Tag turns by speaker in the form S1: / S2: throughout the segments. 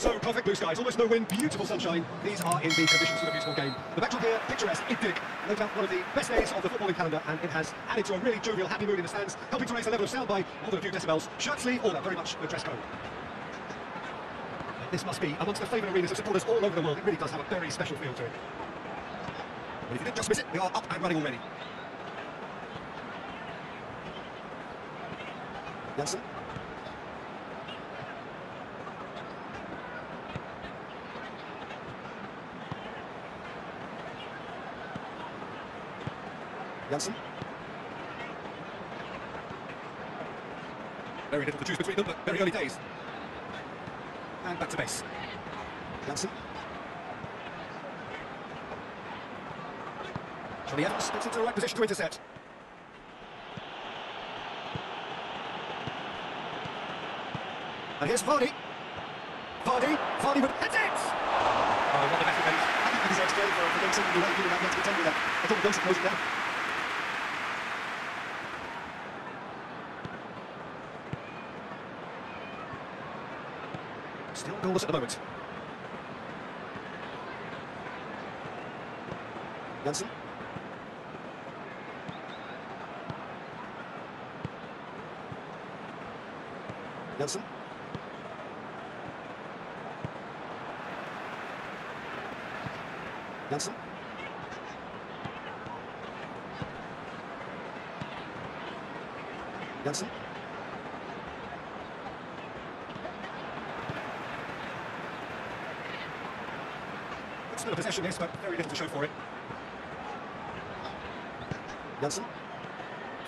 S1: So perfect blue skies, almost no wind, beautiful sunshine. These are indeed conditions for a beautiful game. The backdrop here, picturesque, idyllic. No doubt one of the best days of the footballing calendar, and it has added to a really jovial, happy mood in the stands, helping to raise the level of sound by more than a few decibels. Shirt sleeve, all that very much the dress code. This must be amongst the favourite arenas of supporters all over the world. It really does have a very special feel to it. But if you didn't just miss it, we are up and running already. Jansson. Jansson. Very little to choose between them, but very early days. And back to base. Jansson. Jonny Evans gets into the right position to intercept. And here's Vardy. Vardy, Vardy with hit it! Oh, what a better. I think he deserves credit for, for something the way he did that, not to contend with that. I thought the close it down. Still goalless at the moment. Jansson. Jansson. Jansson. Jansson. Still a possession, yes, but very little to show for it. Jansson.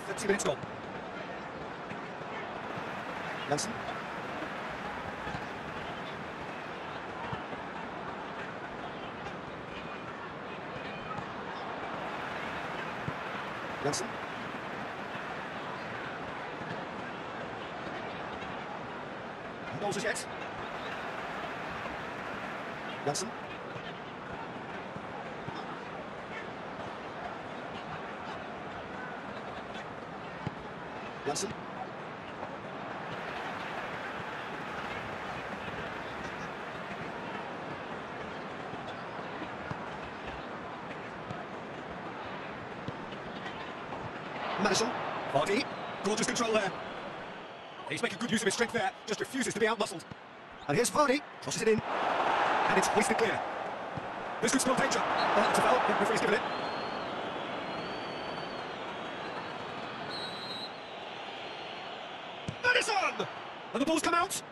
S1: 30 minutes gone. Jansson. Jansson. No goals as yet. Jansson. Jansson. Maddison. Vardy. Gorgeous control there. He's making good use of his strength there, just refuses to be outmuscled. And here's Vardy. Crosses it in. And it's hoisted clear. This could spell danger. Oh, it's a foul. Referee's given it. Maddison! And the ball's come out.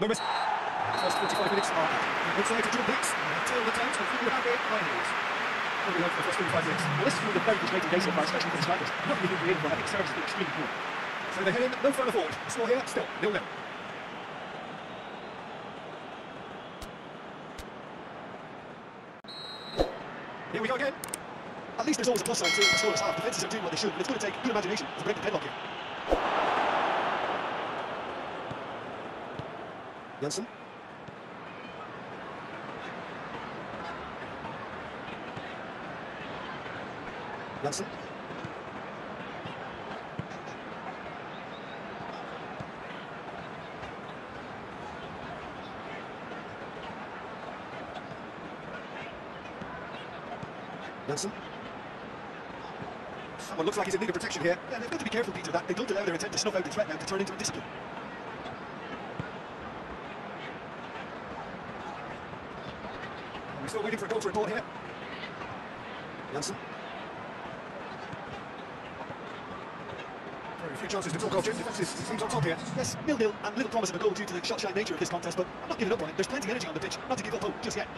S1: No miss. First 25 minutes are inside to John Hicks. Until the tent and thinking about it, finals. What do we hope for the first 25 minutes?
S2: Well, this is of the very frustrating days so far, especially for the strikers. Not really good for having service extremely poor.
S1: So they head in, no further forward. Score here, still, nil-nil. Here we go again.
S2: At least there's always a plus sign to the scoreless half. Defences are doing what they should, but it's going to take good imagination to break the deadlock here.
S1: Jansson. Jansson. Someone looks like he's in need of protection here.
S2: Yeah, they've got to be careful, Peter, that they don't allow their intent to snuff out the threat now to turn into a discipline.
S1: Still waiting for a goal to report here. Jansson. Very few chances to talk of. Defences seems on top here.
S2: Yes, nil-nil, and little promise of a goal due to the shot-shy nature of this contest, but I'm not giving up on it. There's plenty of energy on the pitch, not to give up hope just yet.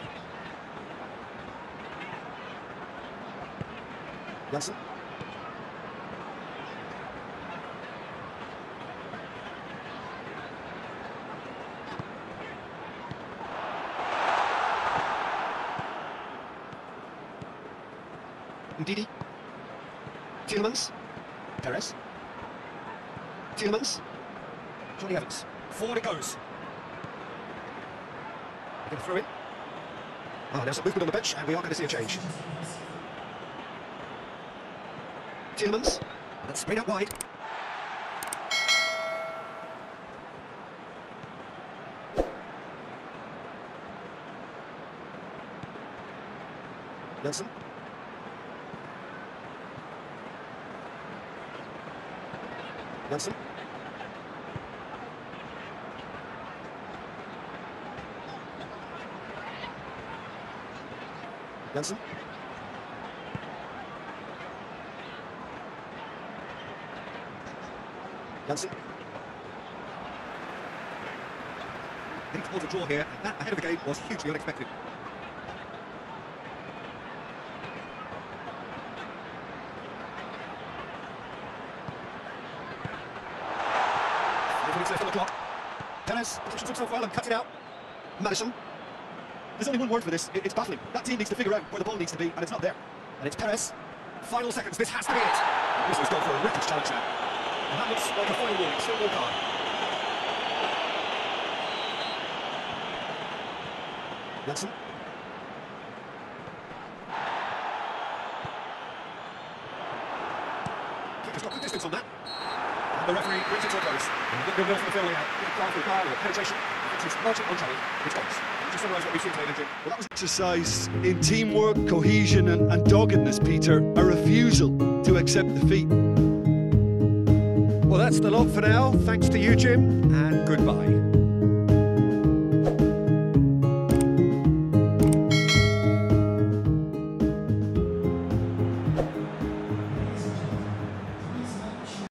S1: Jansson. Ndidi. Tielemans. Perez. Tielemans. Jonny Evans. Forward it goes. Going through it. Ah, there's a movement on the bench, and we are going to see a change. Tielemans. That's straight out wide. Nelson. Jensen. Jensen. Jensen. Getting towards a draw here, and that ahead of the game was hugely unexpected. Minutes left on the clock. Perez positions himself well and cuts it out. Maddison.
S3: There's only one word for this. It- it's baffling. That team needs to figure out where the ball needs to be, and it's not there.
S1: And it's Perez. Final seconds, this has to be it. This has gone for a reckless challenge now. And that looks like a final warning, still more card. Keeper's got good distance on that. And the referee brings it to a close. And Nil nil for the fairway out. Good cry for the foul or penetration. It's marching on challenge. It's goals. Just summarise what we've seen today, then, Jim.
S3: Well, that was
S2: exercise in teamwork, cohesion, and, and doggedness, Peter. A refusal to accept defeat.
S1: Well, that's the lot for now. Thanks to you, Jim, and goodbye.